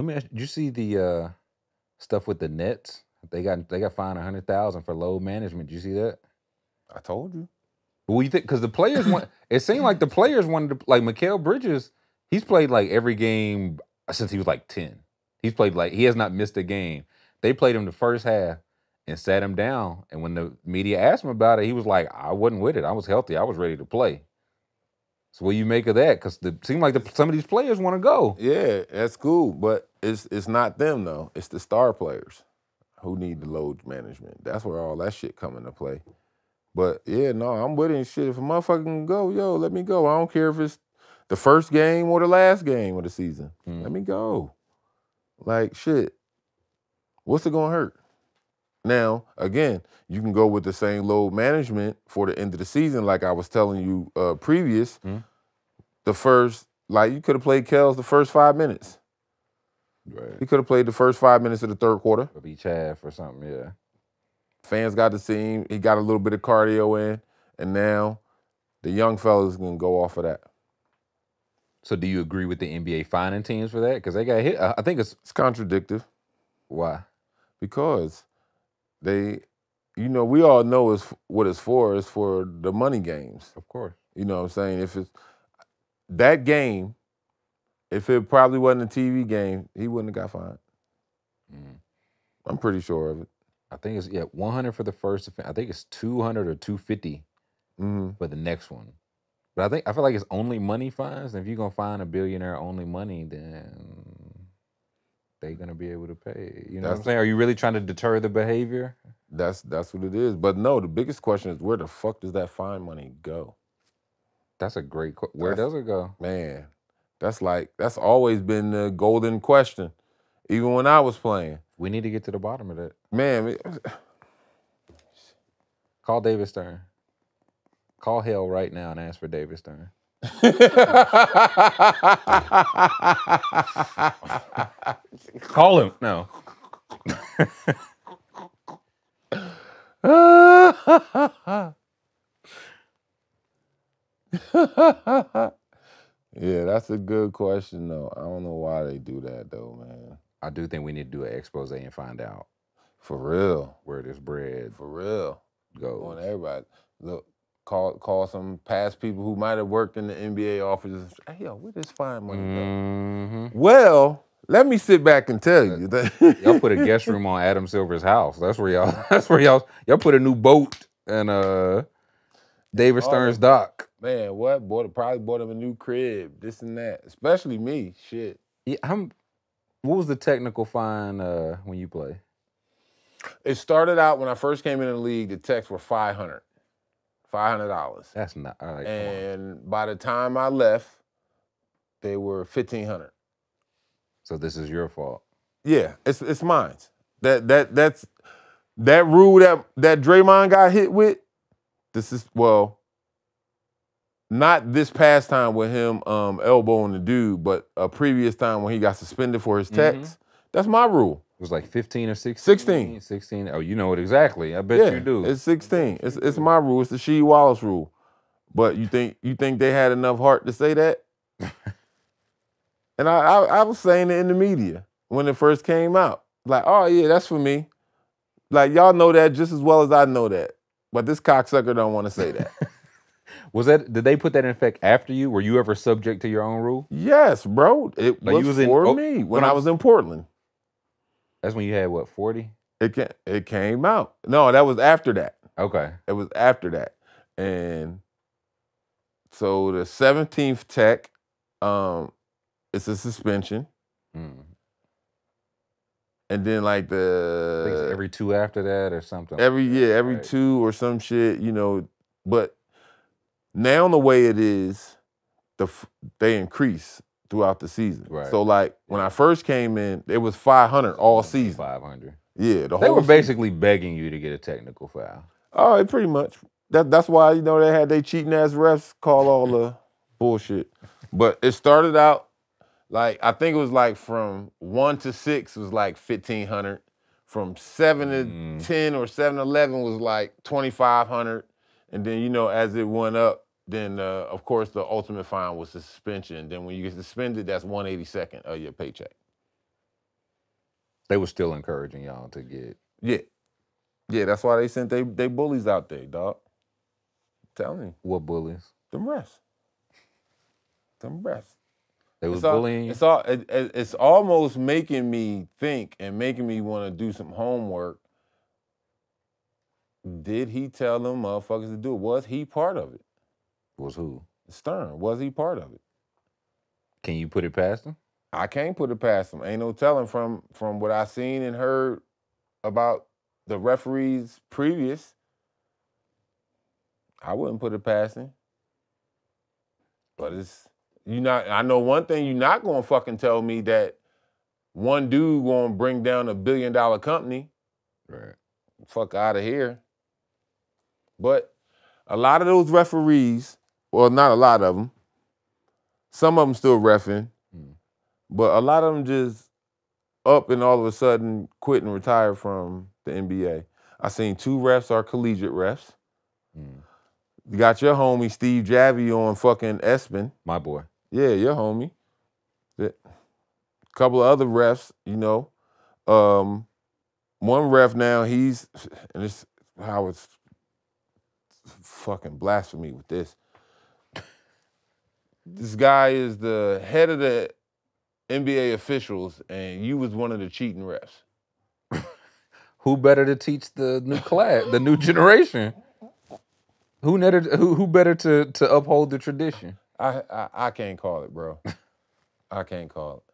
Let me ask you, did you see the uh, stuff with the Nets? They got they got fined a hundred thousand for load management. Did you see that? I told you. Do you think? Because the players want it seemed like the players wanted to like Mikal Bridges, he's played like every game since he was like 10. He's played like he has not missed a game. They played him the first half and sat him down. And when the media asked him about it, he was like, I wasn't with it. I was healthy. I was ready to play. So what do you make of that? Because it seemed like the, some of these players want to go. Yeah, that's cool, but it's it's not them though. It's the star players who need the load management. That's where all that shit come into play. But yeah, no, I'm with it shit. If a motherfucker can go, yo, let me go. I don't care if it's the first game or the last game of the season. Mm. Let me go. Like shit. What's it gonna hurt? Now, again, you can go with the same load management for the end of the season, like I was telling you uh, previous. Mhm. The first, like you could have played Kells the first five minutes. Right. He could have played the first five minutes of the third quarter. Of each half or something, yeah. Fans got to see him. He got a little bit of cardio in, and now the young fellas can go off of that. So do you agree with the NBA fining teams for that? Because they got hit. I think it's It's contradictive why. because they, you know, we all know it's what it's for. It's for the money games. Of course. You know what I'm saying? If it's that game, if it probably wasn't a TV game, he wouldn't have got fined. Mm. I'm pretty sure of it. I think it's yeah, 100 for the first offense. I think it's 200 or 250 hmm for the next one. But I think I feel like it's only money fines. And if you're gonna fine a billionaire only money, then they're gonna be able to pay. You know what I'm saying? Are you really trying to deter the behavior? That's that's what it is. But no, the biggest question is where the fuck does that fine money go? That's a great. que- Where That's- does it go? Man, that's like that's always been the golden question. Even when I was playing. We need to get to the bottom of that. Man, it- Call David Stern. Call hell right now and ask for David Stern. Call him. No. yeah, that's a good question though. I don't know why they do that though, man. I do think we need to do an expose and find out For real. where this bread For real. goes. On everybody. Look, call call some past people who might have worked in the NBA offices. Hey, yo, where this fine money go? hmm Well, let me sit back and tell you that Y'all put a guest room on Adam Silver's house. That's where y'all. That's where y'all. Y'all put a new boat and uh, David Stern's of- dock. Man, what? Bought probably bought him a new crib, this and that. Especially me. Shit. Yeah, I'm, what was the technical fine uh, when you play? It started out when I first came in the league, the texts were 500 $500. That's not. All right. And by the time I left, they were 1500 So this is your fault. Yeah, it's it's mine. That that that's that rule that that Draymond got hit with. This is well, not this past time with him um, elbowing the dude, but a previous time when he got suspended for his Mhm. text. That's my rule. It was like 15 or 16. 16. 16. Oh, you know it exactly. I bet yeah, you do. It's 16. It's it's my rule. It's the Sheed Wallace rule. But you think you think they had enough heart to say that? and I, I I was saying it in the media when it first came out. Like, oh yeah, that's for me. Like y'all know that just as well as I know that. But this cocksucker don't want to say that. was that? Did they put that in effect after you? Were you ever subject to your own rule? yes, bro. It Like, was, was in- for oh, me when when I I'm- was in Portland. That's when you had what 40? It came, it came out. No, that was after that. Okay. It was after that. And so the 17th tech, um, it's a suspension. Mm. And then like I think it's the every two after that or something. every yeah, every Right. two or some shit, you know. But now the way it is, the they increase throughout the season. Right. So like when I first came in, it was 500 all season. 500. Yeah, the They were season. basically begging you to get a technical foul. Oh, it pretty much. That that's why you know they had they cheating ass refs call all the bullshit. But it started out like I think it was like from one to six was like fifteen hundred. From seven to Mm. ten or seven to eleven was like twenty five hundred. And then you know as it went up, then uh, of course the ultimate fine was the suspension. Then when you get suspended, that's one eighty second of your paycheck. They were still encouraging y'all to get. Yeah. Yeah, that's why they sent they they bullies out there, dog. telling you, What bullies? them refs. Them refs. They was It's all, bullying. it's all it, it- it's almost making me think and making me want to do some homework. Did he tell them motherfuckers to do it? Was he part of it? Was who? Stern, was he part of it? Can you put it past him? I can't put it past him. Ain't no telling from from what I seen and heard about the referees previous. I wouldn't put it past him. But it's you not I know one thing you're not gonna fucking tell me that one dude gonna bring down a billion dollar company. Right. Fuck out of here. But a lot of those referees, well, not a lot of them. Some of them still refing, Mm. but a lot of them just up and all of a sudden quit and retire from the NBA. I seen two refs are collegiate refs. Mm. You got your homie Steve Javie on fucking ESPN. My boy. Yeah, your homie. A couple of other refs, you know. Um, one ref now, he's and this how it's fucking blasphemy with this. This guy is the head of the NBA officials, and you was one of the cheating refs. Who better to teach the new class, the new generation? Who better? Who, who better to to uphold the tradition? I, I I can't call it, bro. I can't call it.